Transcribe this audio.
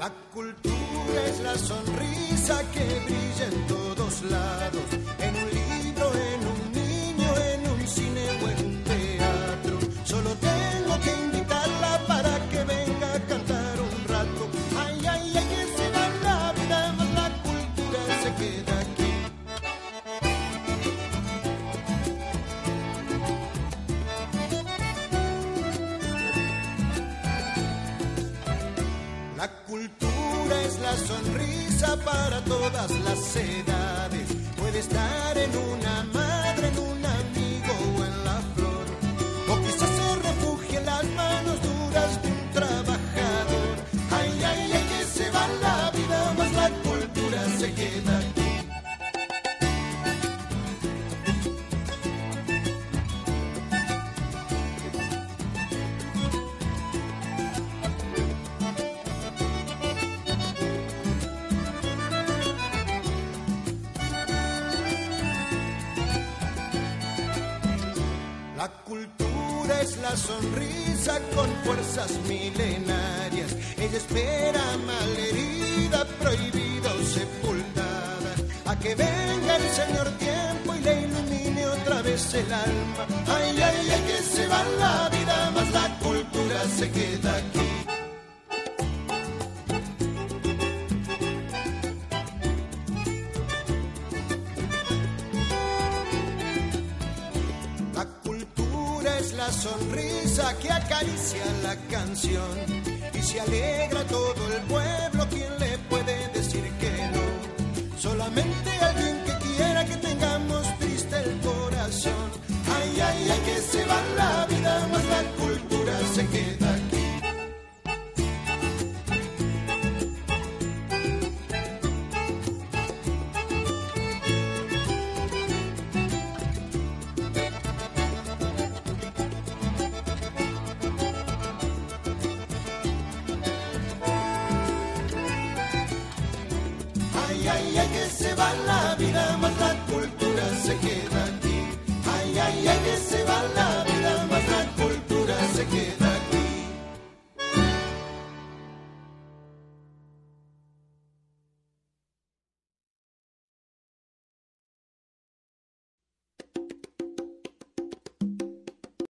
La cultura es la sonrisa que brilla en todo. La cultura es la sonrisa para todas las edades. Puede estar en una madre, en un amigo o en la flor. O quizás se refugie en las manos duras de un trabajador. Ay, ay, ay, que se va la vida, más la cultura se queda La cultura es la sonrisa con fuerzas milenarias. Ella espera malherida, prohibida o sepultada. A que venga el Señor tiempo y le ilumine otra vez el alma. Ay, ay, ay, que se va la vida, más la cultura se queda aquí. Sonrisa que acaricia la canción y se alegra todo el pueblo Ay, ay, ay, que se va la vida, más la cultura se queda.